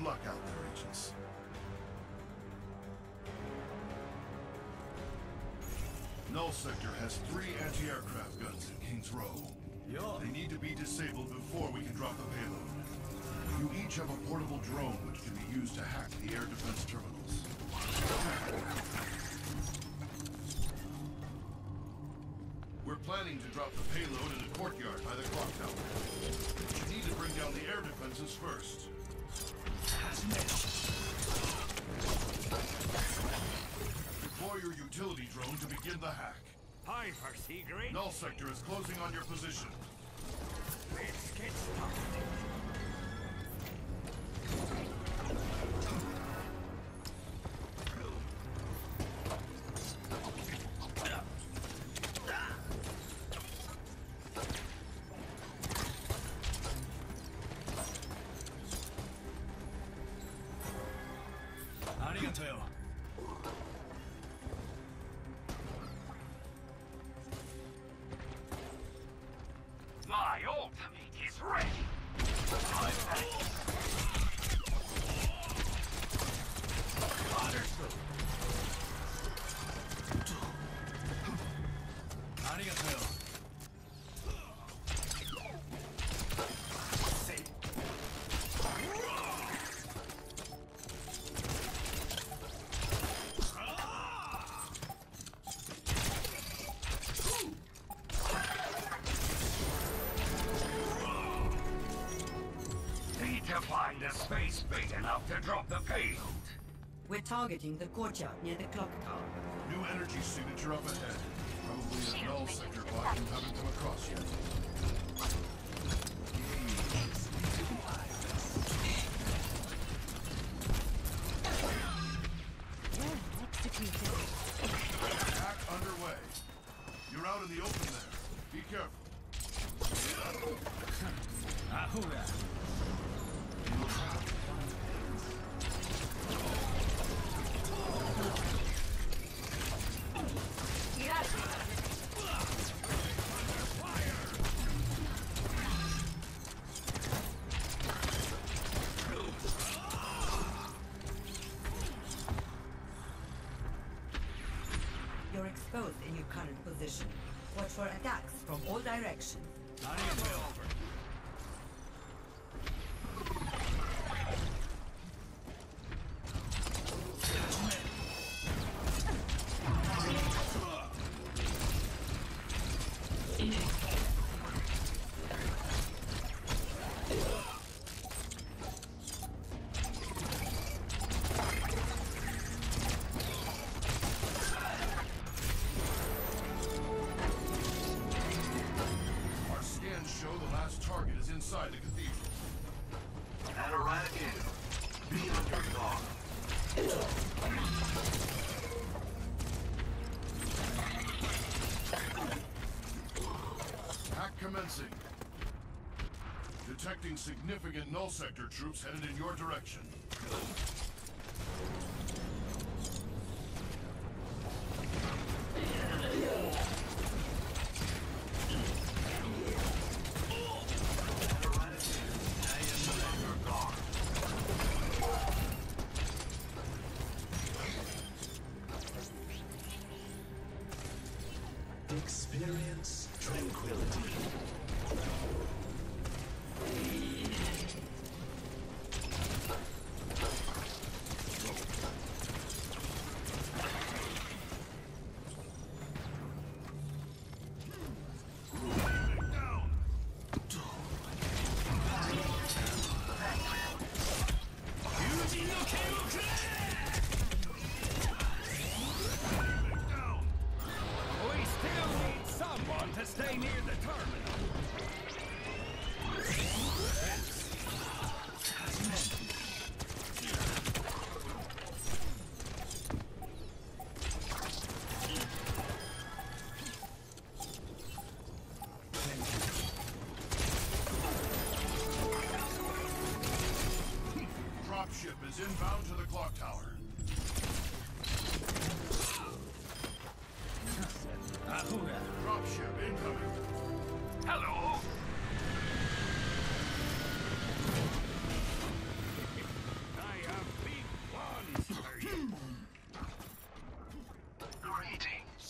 Good luck out there, agents. Null Sector has three anti-aircraft guns in King's Row. Ja. They need to be disabled before we can drop the payload. You each have a portable drone which can be used to hack the air defense terminals. We're planning to drop the payload in the courtyard by the clock tower. You need to bring down the air defenses first. Deploy your utility drone to begin the hack. Hi. Null Sector is closing on your position. Let's get started. Arigato. My to find a space big enough to drop the payload. We're targeting the courtyard near the clock tower. New energy signature up ahead. Probably a null sector block you haven't come across yet. Hack underway. You're out in the open there. Be careful. Ahura. Position. Watch for attacks from all directions. Inside the cathedral. Be on your guard. Hack commencing. Detecting significant null sector troops headed in your direction.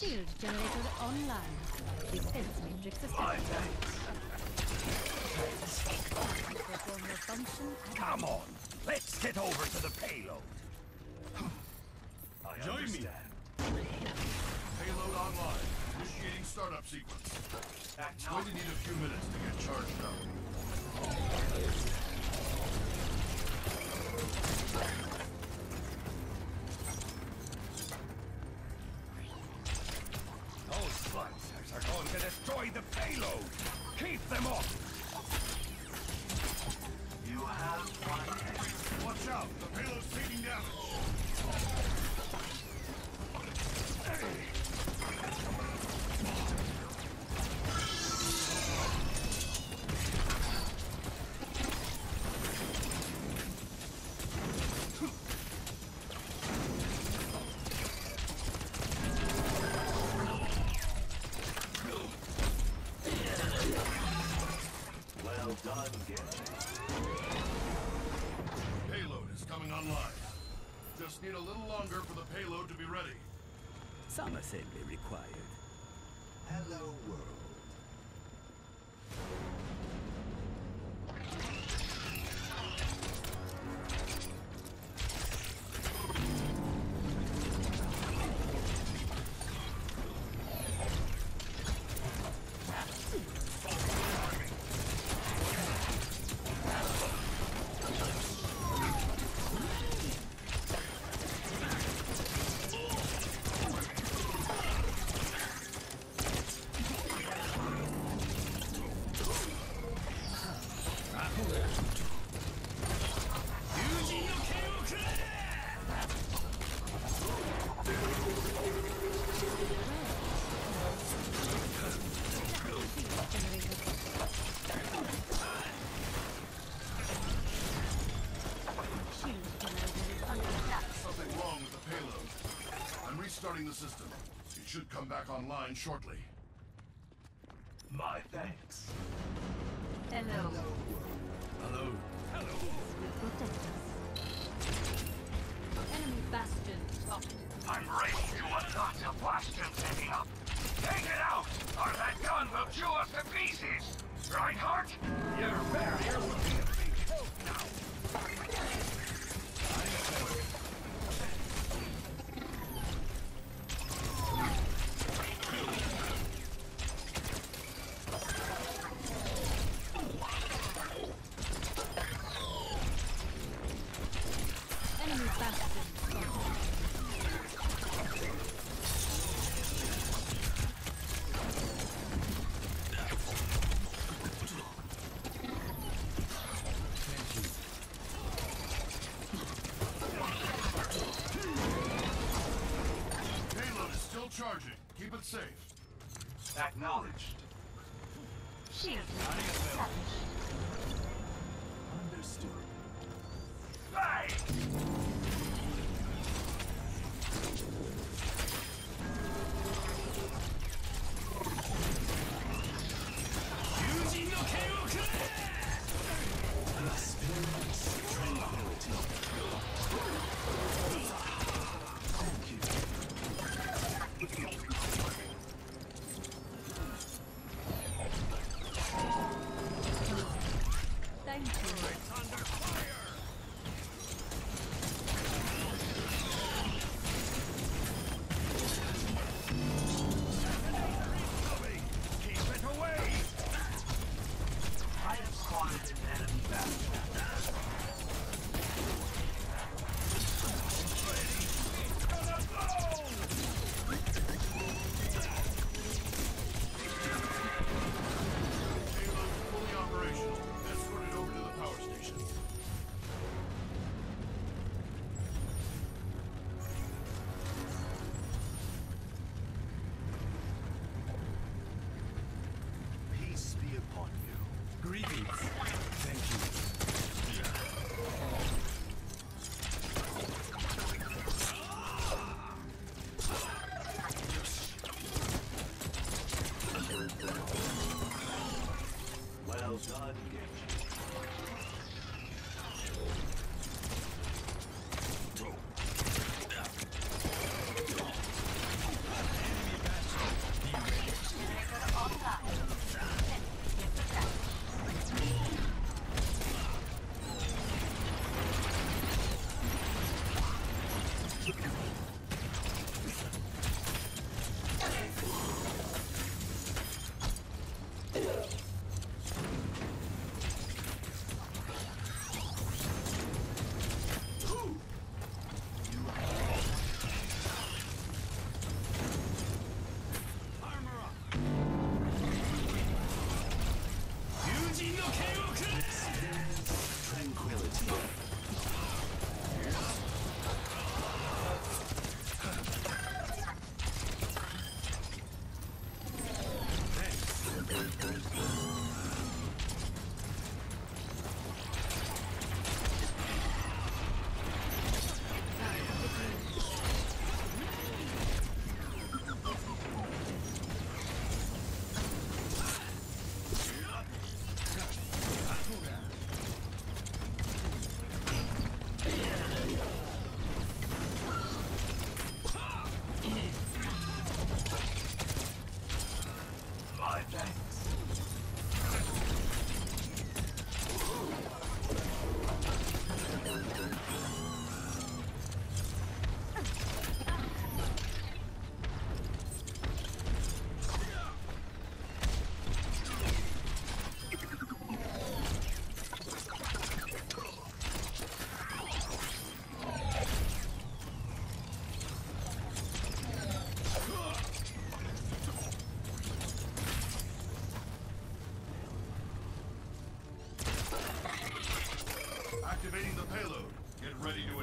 Shield generator online. Defense matrix established. Perform your function Come on, let's get over to the payload. I Join me. understand. Payload online. Initiating startup sequence. Going to need a few minutes to get charged up. Some assembly required. Hello, world. Should come back online shortly. My thanks. Hello. Hello. Will protect us. Enemy bastion spotted. I'm ready to a lot of bastions heading up. Take it out, or that gun will chew us to pieces. Reinhardt, your barrier will be a big help now. Enemy bastion spotted. Payload is still charging. Keep it safe. Acknowledged. Shield established. Understood. Bang!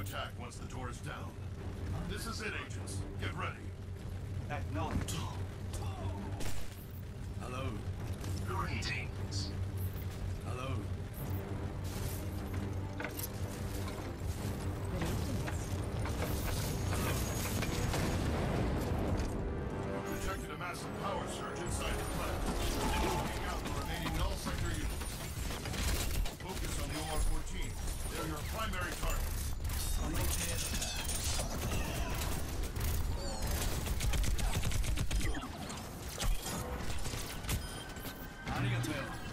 attack once the door is down. This is it, agents. Get ready. Acknowledged. ありがとうよ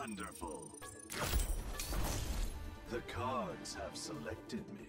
Wonderful. The cards have selected me.